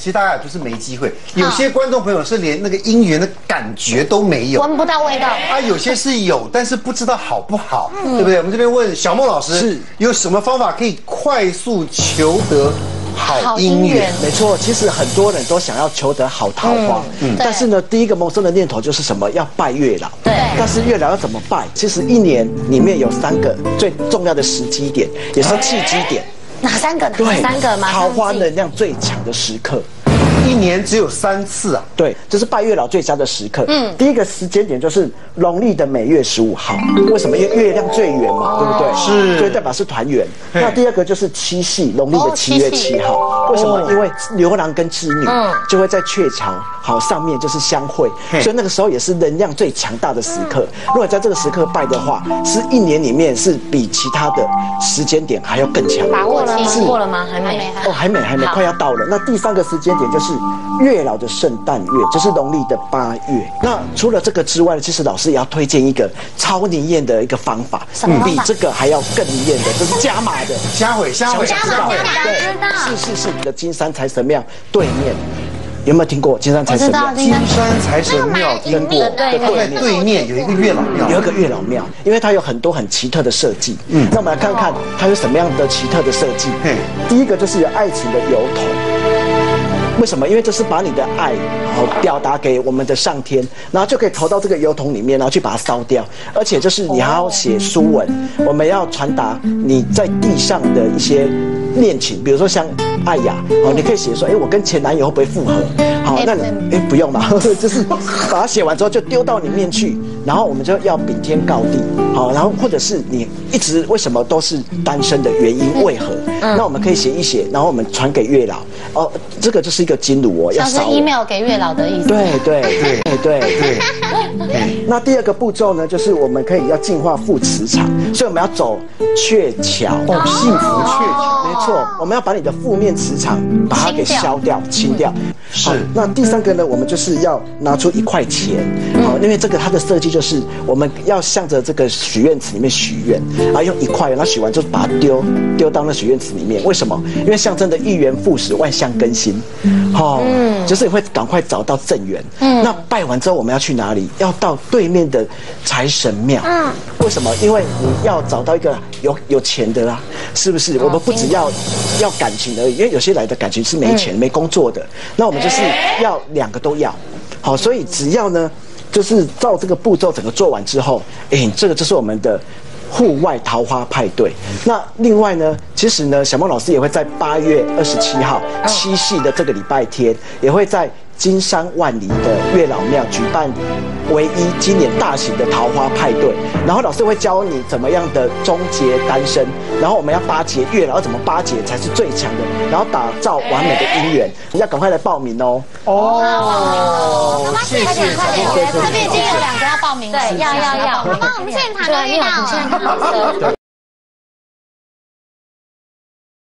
其实大家也不是没机会，有些观众朋友是连那个姻缘的感觉都没有。闻不到味道。啊，有些是有，但是不知道好不好，对不对？我们这边问小孟老师，是有什么方法可以快速求得好姻缘？没错，其实很多人都想要求得好桃花，嗯，但是呢，第一个萌生的念头就是什么？要拜月老。对。但是月老要怎么拜？其实一年里面有三个最重要的时机点，也是契机点。哪三个？哪三个吗？桃花能量最强的时刻。一年只有三次啊，对，这是拜月老最佳的时刻。嗯，第一个时间点就是农历的每月十五号，为什么？因为月亮最圆嘛，对不对？是，所以代表是团圆。那第二个就是七夕，农历的七月七号，为什么？因为牛郎跟织女就会在鹊桥好上面就是相会，所以那个时候也是能量最强大的时刻。如果在这个时刻拜的话，是一年里面是比其他的时间点还要更强。把握了吗？过了吗？还没？哦，还没，还没，快要到了。那第三个时间点就是。月老的圣诞月，这是农历的八月。那除了这个之外呢，其实老师也要推荐一个超灵验的一个方法，比这个还要更灵验的，就是加码的。加回，加回，加码，对，是是是，你的金山财神庙对面，有没有听过金山财神庙？金山财神庙听过，对对对面有一个月老庙，有一个月老庙，因为它有很多很奇特的设计。嗯，那我们来看看它有什么样的奇特的设计。嗯，第一个就是有爱情的油桶。为什么？因为这是把你的爱，然后表达给我们的上天，然后就可以投到这个油桶里面，然后去把它烧掉。而且就是你还要写书文，我们要传达你在地上的一些恋情，比如说像爱呀，哦，你可以写说，哎，我跟前男友会不会复合？好，那你哎不用吧，就是把它写完之后就丢到里面去，然后我们就要禀天告地，好，然后或者是你一直为什么都是单身的原因为何？那我们可以写一写，然后我们传给月老。哦，这个就是一个金炉哦，要是 email 给月老的意思。对对对对对对。那第二个步骤呢，就是我们可以要净化负磁场，所以我们要走鹊桥，哦，幸福鹊桥，没错，我们要把你的负面磁场把它给消掉、清掉。是。那第三个呢，我们就是要拿出一块钱，好，因为这个它的设计就是我们要向着这个许愿池里面许愿，啊，用一块，然后许完就把它丢丢到那许愿池里面。为什么？因为象征的一元复始，万象更新，好，就是你会赶快找到正缘。嗯。那拜完之后我们要去哪里？要到对面的财神庙。嗯。为什么？因为你要找到一个有有钱的啦，是不是？我们不只要要感情而已，因为有些来的感情是没钱、没工作的，那我们就是要两个都要。好，所以只要呢，就是照这个步骤整个做完之后，哎，这个就是我们的户外桃花派对。那另外呢，其实呢，小孟老师也会在八月二十七号七夕的这个礼拜天，也会在。金山万里的月老庙举办唯一今年大型的桃花派对，然后老师会教你怎么样的终结单身，然后我们要巴结月老，要怎么巴结才是最强的，然后打造完美的姻缘，你要赶快来报名哦。哦，谢谢，快点快点，这边已经有两个要报名，对，要要要，妈妈，我们现场都遇到。